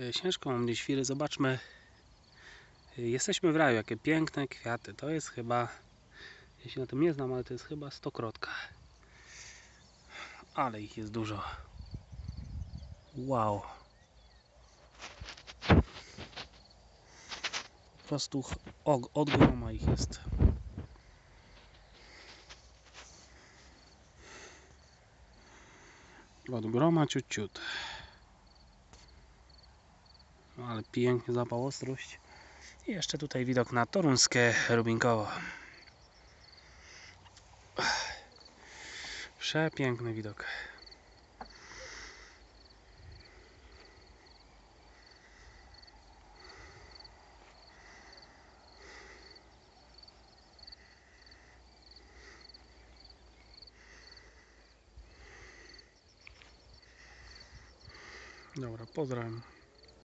e, Śnieżką mnie świry. Zobaczmy. E, Jesteśmy w raju. Jakie piękne kwiaty. To jest chyba, się na tym nie znam, ale to jest chyba stokrotka. Ale ich jest dużo. Wow. Po prostu od groma ich jest. Od groma ciut ciut. Ale pięknie zapał ostrość. I jeszcze tutaj widok na toruńskie Rubinkowo. Przepiękny widok. Dobra, pozdrawiam.